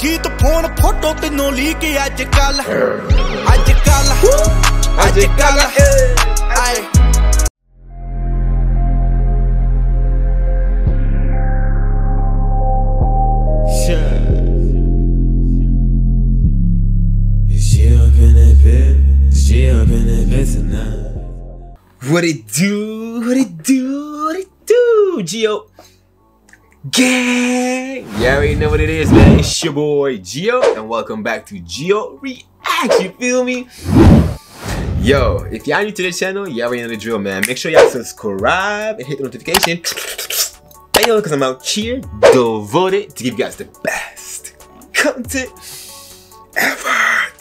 ਗੀਤ phone photo ਤੈਨੂੰ leak ਅੱਜ ਕੱਲ ਅੱਜ ਕੱਲ ਅੱਜ ਕੱਲ ਆਏ What it do? What it do? What it do? Geo. Gang! You already know what it is, man. It's your boy Geo, and welcome back to Geo React. You feel me? Yo, if y'all new to the channel, you all already know the drill, man. Make sure y'all subscribe and hit the notification bell because I'm out here devoted to give you guys the best content.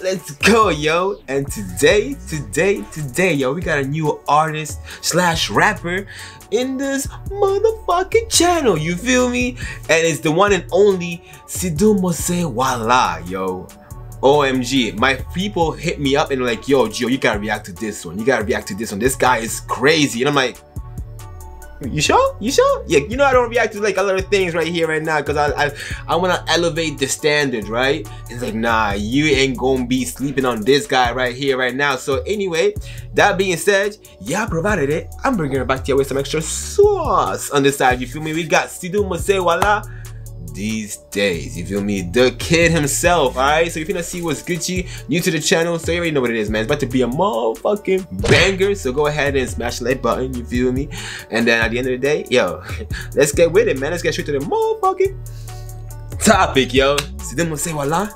Let's go, yo. And today, today, today, yo, we got a new artist slash rapper in this motherfucking channel. You feel me? And it's the one and only Sidhu Moose Wala, yo. OMG, my people hit me up and like, yo, Geo, you gotta react to this one. You gotta react to this one. This guy is crazy. And I'm like, you sure? You sure? Yeah, you know I don't react to like a lot of things right here right now because I I, I want to elevate the standard, right? It's like nah, you ain't gonna be sleeping on this guy right here right now. So anyway, that being said, yeah, provided it. I'm bringing it back to you with some extra sauce on this side. You feel me? We got Sidhu Moose Wala these days. You feel me? The kid himself, alright? So if you wanna see what's Gucci, new to the channel, so you already know what it is, man. It's about to be a motherfucking banger. So go ahead and smash the like button, you feel me? And then at the end of the day, yo, let's get with it, man. Let's get straight to the motherfucking topic, yo. So then we'll say voila.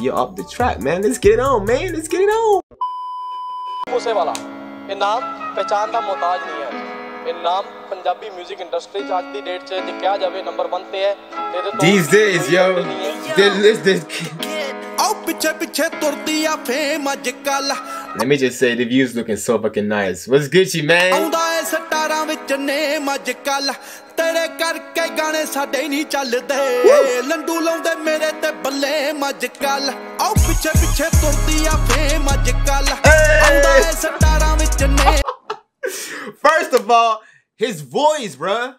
You're up the track, man. Let's get it on, man. Let's get it on. Moose ਵਾਲਾ ਇਹ ਨਾਮ ਪਹਿਚਾਨ ਦਾ ਮੁਹਤਾਜ ਨਹੀਂ ਹੈ ਇਹ ਨਾਮ Punjabi 뮤직 industry 'ਚ ਅੱਜ ਦੀ ਡੇਟ 'ਚ ਜੇ ਕਿਹਾ ਜਾਵੇ ਨੰਬਰ 1 ਤੇ ਹੈ ਇਹਦੇ ਤੋਂ These days, yo. This, this, this. ਆਓ ਪਿੱਛੇ ਪਿੱਛੇ ਤੁਰਦੀ ਆ ਫੇਮ ਅੱਜ ਕੱਲ Let me just say, the views looking so fucking nice. What's Gucci, man? ਆਉਂਦਾ ਏ ਸਟਾਰਾਂ ਵਿੱਚ ਨੇਮ ਅੱਜ ਕੱਲ ਤੇਰੇ ਕਰਕੇ ਗਾਣੇ ਸਾਡੇ ਨਹੀਂ ਚੱਲਦੇ ਲੰਡੂ ਲਾਉਂਦੇ ਮੇਰੇ ਤੇ ਬੱਲੇ ਅੱਜ ਕੱਲ ਆਓ ਪਿੱਛੇ ਪਿੱਛੇ ਤੁਰਦੀ ਆ ਫੇਮ ਅੱਜ ਕੱਲ ਆਉਂਦਾ ਏ ਸਟਾਰਾਂ ਵਿੱਚ ਨੇਮ First of all, his voice, bruh.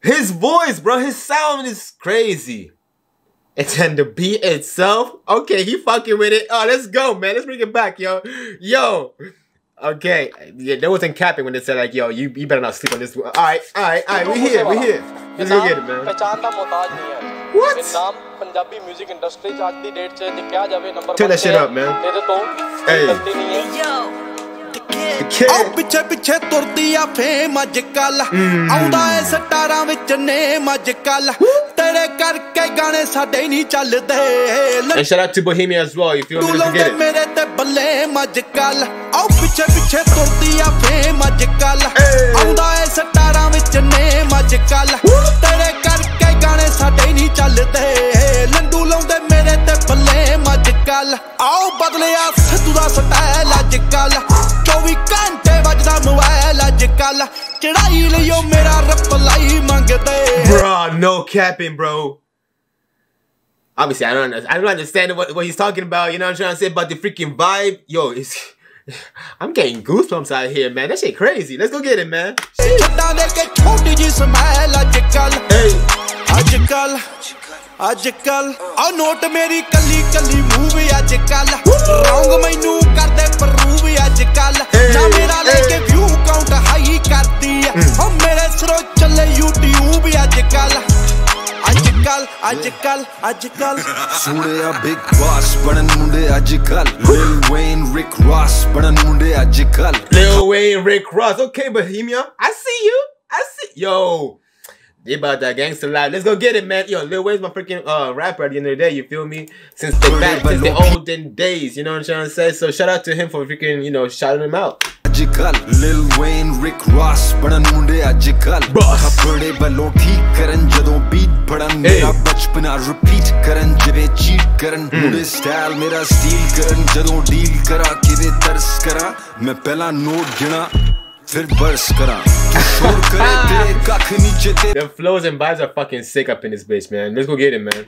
His voice, bro. His sound is crazy. And then the beat itself. Okay, he fucking with it. Oh, let's go, man. Let's bring it back, yo. Yo. Okay. Yeah, that wasn't capping when they said, like, yo, you, you better not sleep on this. Alright, alright, alright. We here, we here. Let's go get it, man. What? Turn that shit up, man. Hey. Hey, yo. ਨਹੀਂ ਹੈ The kid. ਆਓ ਪਿੱਛੇ ਪਿੱਛੇ ਤੁਰਦੀ ਆ fame ਅੱਜ ਕੱਲ ਆਉਂਦਾ ਏ ਸਟਾਰਾਂ ਵਿੱਚ ਨੇਮ ਅੱਜ ਕੱਲ ਤੇਰੇ ਕਰਕੇ ਗਾਣੇ ਸਾਡੇ ਨਹੀਂ ਚੱਲਦੇ And shout out to Bohemia as well. You feel me? ਤੂੰ Let's go ਲਾਉਂਦੇ get it. ਮੇਰੇ ਤੇ ਬੱਲੇ ਅੱਜ ਕੱਲ ਆਓ ਪਿੱਛੇ ਪਿੱਛੇ ਤੁਰਦੀ ਆ ਫੇਮ ਅੱਜ ਕੱਲ Hey. ਆਉਂਦਾ ਏ ਸਟਾਰਾਂ ਵਿੱਚ ਨੇਮ ਅੱਜ ਕੱਲ ਤੇਰੇ ਕਰਕੇ ਗਾਣੇ ਸਾਡੇ ਨਹੀਂ ਚੱਲਦੇ ਲੰਡੂ ਲਾਉਂਦੇ ਮੇਰੇ ਤੇ ਬੱਲੇ ਅੱਜ ਕੱਲ ਆਓ ਬਦਲਿਆ ਸਿੱਧੂ ਦਾ ਸਟਾਈਲ ਅੱਜ ਕੱਲ 24 ਘੰਟੇ ਵੱਜਦਾ ਮੋਬਾਈਲ ਅੱਜ ਕੱਲ ਚੜਾਈ ਲਈਓ ਮੇਰਾ ਰਿਪਲਾਈ ਮੰਗਦੇ Bruh, no capping, bro. Obviously, I don't, under- I don't understand what, what he's talking about. You know what I'm trying to say? But the freaking vibe, yo, it's. I'm getting goosebumps out here, man. That shit crazy. Let's go get it, man. ਛੱਡਾਂ ਦੇ ਕੇ ਛੋਟੀ ਜੀ smell ਅੱਜ ਕੱਲ Hey, ਅੱਜ ਕੱਲ ਅੱਜ ਕੱਲ ਆ ਨੋਟ ਮੇਰੀ ਕੱਲੀ ਕੱਲੀ ਮੂਵ ਅੱਜ ਕੱਲ ਰੌਂਗ ਮੈਨੂੰ ਕਰਦੇ ਪ੍ਰੂਵ ਅੱਜ ਕੱਲ ਨਾ ਮੇਰਾ ਲੈ ਕੇ ਵਿਊ ਕਾਊਂਟ ਹਾਈ ਕਰਦੀ ਆ ਓ ਮੇਰੇ ਸਿਰੋਂ ਚੱਲੇ YouTube ਅੱਜ ਕੱਲ ਅੱਜ ਕੱਲ ਅੱਜ ਕੱਲ ਅੱਜ ਕੱਲ ਸੂੜਿਆ ਬਿਗ ਬਾਸ ਬਣਨ ਮੁੰਡੇ ਅੱਜ ਕੱਲ ਲਿਲ ਵੇਨ ਰਿਕ ਰਾਸ ਬਣਨ ਮੁੰਡੇ ਅੱਜ ਕੱਲ Lil Wayne, Rick Ross. Okay, Bohemia. I see you. I see. Yo. they about that gangster life. Let's go get it, man. Yo, Lil Wayne's my freaking uh, rapper at the end of the day. You feel me? Since the back, since the olden days. You know what I'm trying to say? So shout out to him for freaking, you know, shouting him out. अजकल Lil Wayne रिक Ross पढ़न मुंडे अजकल खबड़े बलो ठीक करन जदों beat पढ़न मेरा बचपना repeat करन जिवे चीट करन मुंडे स्टाइल मेरा स्टील करन जदों डील करा किवे तरस करा मैं पहला नोट गिना फिर बर्स करा the flows and vibes are fucking sick up in this bitch, man. Let's go get it, man.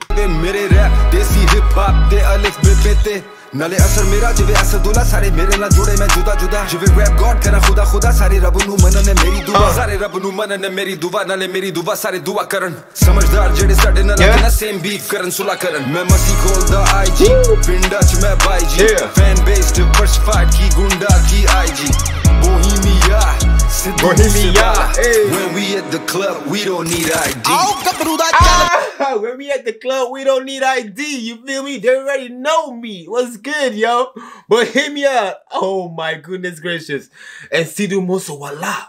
ਨਾਲੇ ਅਸਰ ਮੇਰਾ ਜਿਵੇਂ ਅਸਦੁੱਲਾ ਸਾਰੇ ਮੇਰੇ ਨਾਲ ਜੁੜੇ ਮੈਂ ਜੁਦਾ ਜੁਦਾ ਜਿਵੇਂ ਰੈਪ ਗੋਡ ਕਰਾਂ ਖੁਦਾ ਖੁਦਾ ਸਾਰੇ ਰੱਬ ਨੂੰ ਮੰਨਣ ਮੇਰੀ ਦੁਆ ਸਾਰੇ ਰੱਬ ਨੂੰ ਮੰਨਣ ਮੇਰੀ ਦੁਆ ਨਾਲੇ ਮੇਰੀ ਦੁਆ ਸਾਰੇ ਦੁਆ ਕਰਨ ਸਮਝਦਾਰ ਜਿਹੜੇ ਸਾਡੇ ਨਾਲ ਨਾ ਸੇਮ ਬੀਫ ਕਰਨ ਸੁਲਾ ਕਰਨ ਮੈਂ ਮਸੀ ਖੋਲਦਾ ਆਈਜੀ ਪਿੰਡਾਂ 'ਚ ਮੈਂ ਬਾਈਜੀ ਫੈਨ ਬੇਸ ਡਿਵਰਸਿਫਾਈਡ ਕੀ ਗੁੰਡਾ ਕੀ IG Bohemia Bohemia. Hey. When we at the club, we don't need ID. Ah, when we at the club, we don't need ID. You feel me? They already know me. What's good, yo? Bohemia. Oh my goodness gracious. And Sidhu Moosewala.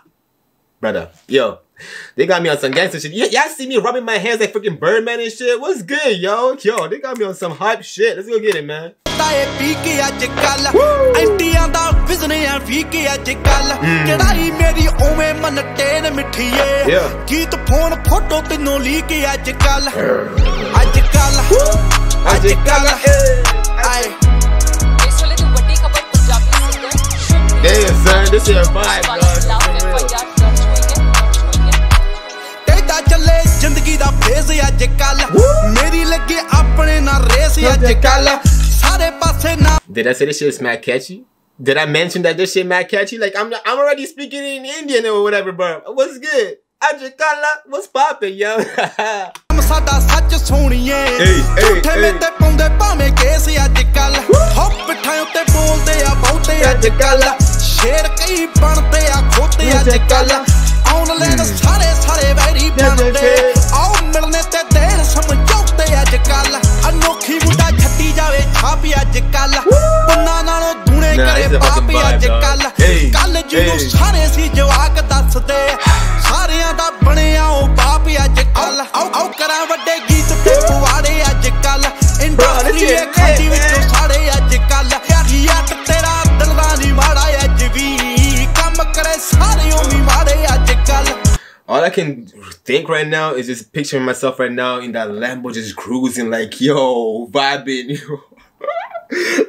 Brother, yo. They got me on some gangster shit. y'all see me rubbing my hands like freaking Birdman and shit? What's good, yo? Yo, they got me on some hype shit. Let's go get it, man. ਤਾਏ ਪੀ ਕੇ ਅੱਜ ਕੱਲ ਐਂਟੀਆਂ ਦਾ vision ਆ ਫੀ ਕੇ ਅੱਜ ਕੱਲ ਚੜਾਈ ਮੇਰੀ ਓਵੇਂ ਮਨ ਟੇਨ ਮਿੱਠੀਏ. ਗੀਤ ਫੋਨ ਫੋਟੋ ਤੈਨੂੰ ਲੀ ਕੇ ਅੱਜ ਕੱਲ ਅੱਜ ਕੱਲ ਅੱਜ ਕੱਲ ਆਏ। ਇਸ ਵੇਲੇ ਦੀ ਵੱਡੀ ਖਬਰ Punjabi singer Shubh Damn, son, this is a vibe, dog. ਚੱਲੇ ਜ਼ਿੰਦਗੀ ਦਾ ਫੇਜ਼ ਅੱਜ ਕੱਲ ਮੇਰੀ ਲੱਗੇ ਆਪਣੇ ਨਾਲ ਰੇਸ ਅੱਜ ਕੱਲ Did I say this shit is mad catchy? Did I mention that this shit mad catchy? Like I'm I'm already speaking in Indian or whatever, bro. What's good? Ajikala, what's poppin', yo? ਕੰਮ ਸਾਡਾ ਸੱਚ ਸੋਣੀਏ ਏ, ਏ, ਝੂਠੇ ਏ। ਮੇਤੇ ਪਾਉਂਦੇ ਭਾਵੇਂ case ਅੱਜ ਕੱਲ ਹੋ ਪਿੱਠਾਂ ਉੱਤੇ ਬੋਲਦੇ ਆ ਬਹੁਤੇ ਅੱਜ ਕੱਲ ਸ਼ੇਰ ਕਈ ਬਣਦੇ ਆ ਖੋਤੇ ਅੱਜ ਕੱਲ ਆਨਲਾਈਨ ਸਾਰੇ ਸਾਰੇ ਵੈਰੀ ਬਣਦੇ ਆਓ ਮਿਲਨੇ ਤੇ ਦੇਰ ਸਮਝੌਤੇ ਕਰੇ he's a fucking ਪਾਪੀ vibe, ਅੱਜ dog. ਕੱਲ Hey, ਕੱਲ ਜਿਹਨੂੰ hey. ਸਾਰੇ ਸੀ ਜਵਾਕ ਦੱਸਦੇ ਸਾਰਿਆਂ ਦਾ ਬਣਿਆ ਉਹ ਬਾਪ ਅੱਜ ਕੱਲ ਆਓ ਆਓ ਕਰਾਂ ਵੱਡੇ ਗੀਤ ਤੇ ਪੁਆੜੇ ਅੱਜ ਕੱਲ ਇੰਡਸਟਰੀ shit ਏ ਖਾਦੀ lit, ਵਿੱਚੋਂ man. ਸਾੜੇ ਅੱਜ ਕੱਲ ਯਾਟ ਤੇਰਾ ਦਿਲ ਦਾ ਨਹੀਂ ਮਾੜਾ ਅੱਜ ਵੀ ਕੰਮ ਕਰੇ ਸਾਰੇ ਉਹ ਵੀ ਮਾੜੇ ਅੱਜ ਕੱਲ All I can think right now is just picturing myself right now in that Lambo just cruising like, yo, vibing, yo.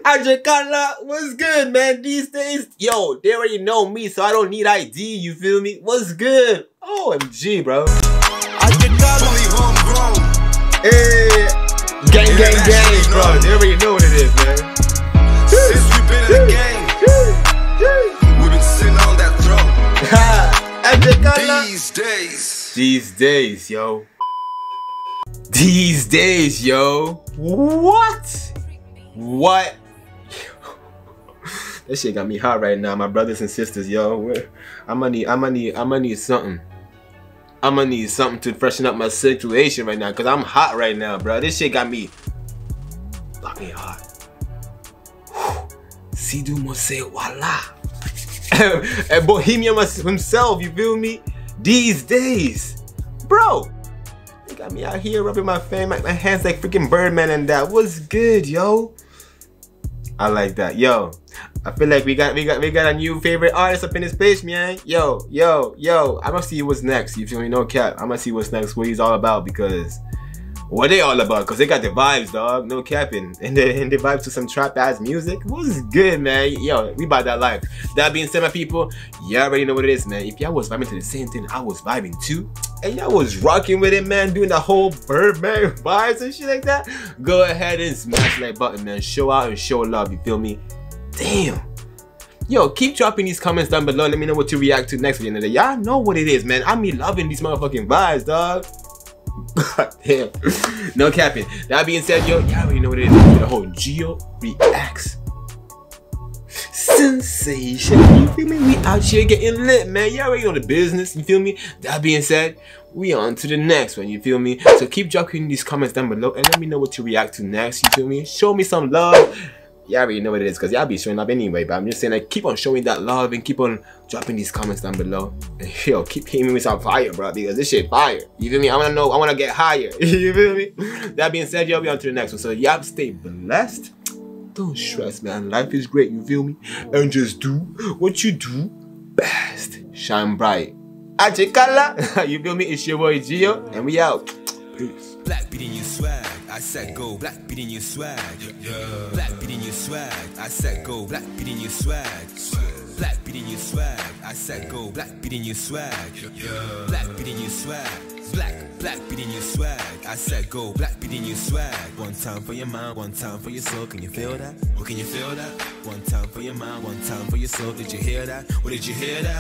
Ajikala, what's good, man? These days, yo, they already know me, so I don't need ID, you feel me? What's good? OMG, bro. Ajikala. Hey, gang, gang, gang, bro. They already know what it is, man. Since we been in the game, we've been sitting on that throne. Ajikala. These days. These days, yo. These days, yo. What? What that shit got me hot right now, my brothers and sisters, yo. I'ma need, I'ma need, I'ma need something. I'ma need something to freshen up my situation right now, cause I'm hot right now, bro. This shit got me, me hot. Sidhu Moose Wala. and Bohemian himself, you feel me? These days, bro. They got me out here rubbing my fan, my, my hands like freaking Birdman and that. What's good, yo? I like that, yo. I feel like we got we got we got a new favorite artist up in this bitch, man. Yo, yo, yo. I'm gonna see what's next. You feel me? No cap. I'm gonna see what's next, what he's all about because what they all about? Cause they got the vibes, dog. No capping, and they and they vibe to some trap ass music. What's good, man? Yo, we about that life. That being said, my people, y'all already know what it is, man. If y'all was vibing to the same thing I was vibing to, and y'all was rocking with it, man, doing the whole Birdman vibes and shit like that, go ahead and smash that button, man. Show out and show love. You feel me? Damn. Yo, keep dropping these comments down below. Let me know what to react to next at the the day. Y'all know what it is, man. I'm loving these motherfucking vibes, dog. God damn. No capping. That being said, yo, y'all already know what it is. The whole Geo reacts. Sensation. You feel me? We out here getting lit, man. Y'all already know the business. You feel me? That being said, we on to the next one. You feel me? So keep dropping these comments down below and let me know what to react to next. You feel me? Show me some love. Y'all already know what it is because y'all be showing up anyway. But I'm just saying, like, keep on showing that love and keep on dropping these comments down below. And yo, keep hitting me with some fire, bro, because this shit fire. You feel me? I wanna know, I wanna get higher. you feel me? That being said, y'all be on to the next one. So y'all stay blessed. Don't stress, man. Life is great, you feel me? And just do what you do best. Shine bright. Ajikala. you feel me? It's your boy Geo, and we out. Peace. Black beat in your swag, I said go. Black beating your swag, Black beating your swag, I said go. Black beating your swag. Black beating your swag. I said go. Black beating your swag. Yeah. Black beating your swag. Black, black beating your swag. I said go. Black beating your swag. One time for your mind, one time for your soul. Can you feel that? Oh, can you feel that? One time for your mind, one time for your soul. Did you hear that? Or did you hear that?